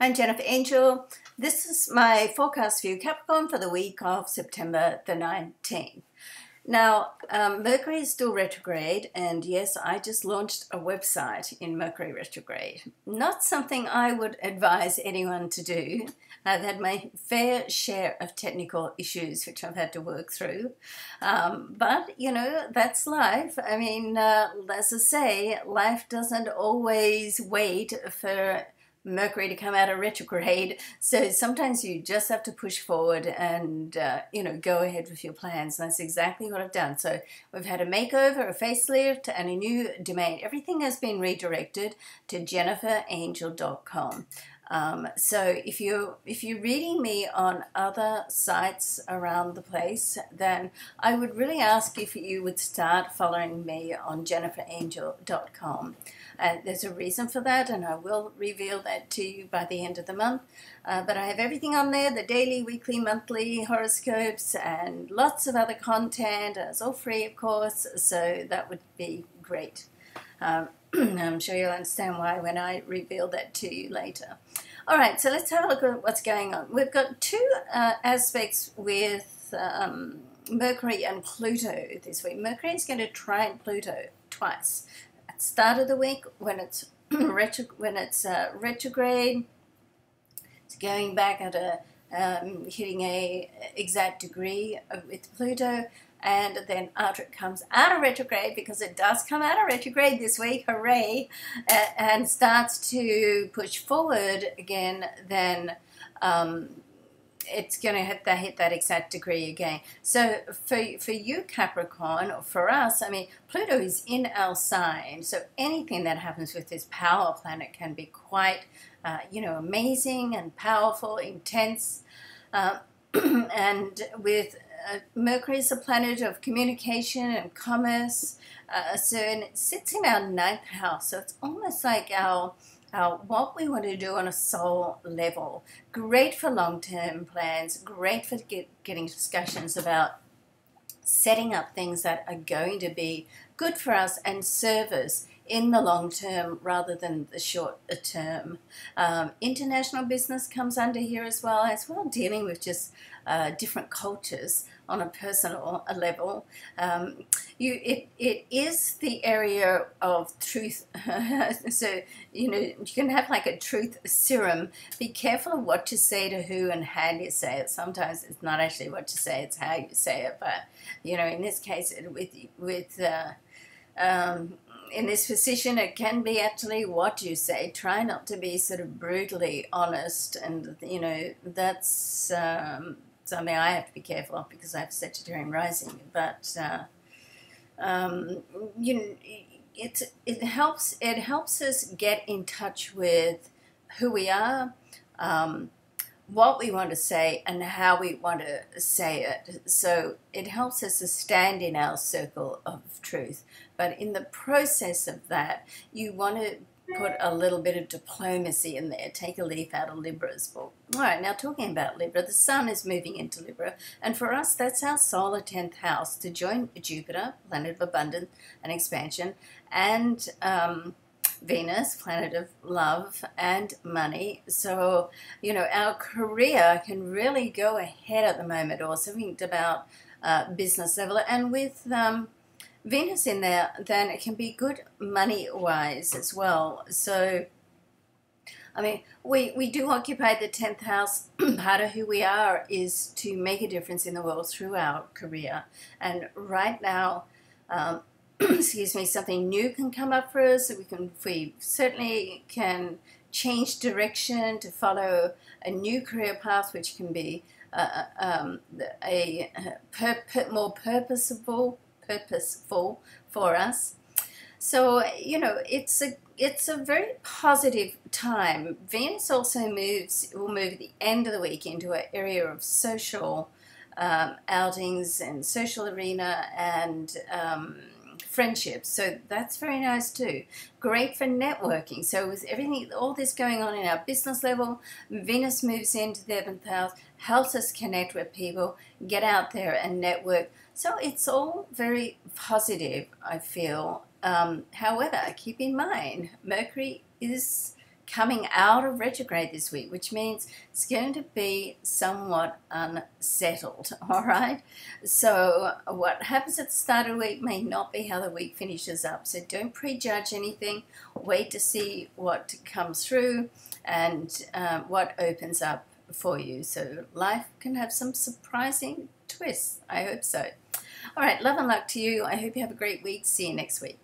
I'm Jennifer Angel. This is my forecast for Capricorn, for the week of September the 19th. Now, um, Mercury is still retrograde, and yes, I just launched a website in Mercury retrograde. Not something I would advise anyone to do. I've had my fair share of technical issues which I've had to work through. Um, but, you know, that's life. I mean, uh, as I say, life doesn't always wait for Mercury to come out of retrograde. So sometimes you just have to push forward and, uh, you know, go ahead with your plans. And that's exactly what I've done. So we've had a makeover, a facelift, and a new domain. Everything has been redirected to jenniferangel.com. Um, so if you if you're reading me on other sites around the place, then I would really ask if you would start following me on jenniferangel.com. Uh, there's a reason for that, and I will reveal that to you by the end of the month. Uh, but I have everything on there the daily, weekly, monthly horoscopes, and lots of other content. It's all free, of course, so that would be great. Um, I'm sure you'll understand why when I reveal that to you later. All right, so let's have a look at what's going on. We've got two uh, aspects with um, Mercury and Pluto this week. Mercury is going to trine Pluto twice. At start of the week, when it's retro, when it's uh, retrograde, it's going back at a um, hitting a exact degree with Pluto, and then after it comes out of retrograde, because it does come out of retrograde this week, hooray, and starts to push forward again, then um, it's going to hit that hit that exact degree again. So for for you Capricorn, or for us, I mean Pluto is in our sign, so anything that happens with this power planet can be quite, uh, you know, amazing and powerful, intense. Uh, and with uh, Mercury is a planet of communication and commerce. Uh, so and it sits in our ninth house. So it's almost like our our what we want to do on a soul level. Great for long term plans. Great for get, getting discussions about setting up things that are going to be good for us and serve us in the long term rather than the short term. Um, international business comes under here as well, as well dealing with just uh, different cultures on a personal level. Um, you, it, it is the area of truth. so, you know, you can have like a truth serum. Be careful of what to say to who and how you say it. Sometimes it's not actually what to say, it's how you say it. But, you know, in this case, with, with, uh, um, in this position, it can be actually what you say. Try not to be sort of brutally honest, and you know that's um, something I have to be careful of because I have Sagittarian rising. But uh, um, you know, it it helps it helps us get in touch with who we are. Um, what we want to say and how we want to say it. So it helps us to stand in our circle of truth. But in the process of that, you want to put a little bit of diplomacy in there. Take a leaf out of Libra's book. All right, now talking about Libra, the Sun is moving into Libra, and for us, that's our solar 10th house to join Jupiter, planet of abundance and expansion, and um, Venus, planet of love and money. So, you know, our career can really go ahead at the moment, or something about uh, business level. And with um, Venus in there, then it can be good money wise as well. So, I mean, we, we do occupy the 10th house. Part of who we are is to make a difference in the world through our career. And right now, um, excuse me, something new can come up for us. We can, we certainly can change direction to follow a new career path, which can be uh, uh um, a, a per, more purposeful, purposeful for us. So you know, it's a it's a very positive time. Venus also moves will move at the end of the week into an area of social um, outings and social arena and um, friendships. So that's very nice too. Great for networking. So with everything, all this going on in our business level, Venus moves into the 11th house, helps us connect with people, get out there and network. So it's all very positive, I feel. Um, however, keep in mind, Mercury is coming out of retrograde this week, which means it's going to be somewhat unsettled, all right? So, what happens at the start of the week may not be how the week finishes up. So, don't prejudge anything. Wait to see what comes through and um, what opens up for you. So, life can have some surprising twists. I hope so. All right, love and luck to you. I hope you have a great week. See you next week.